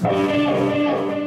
Música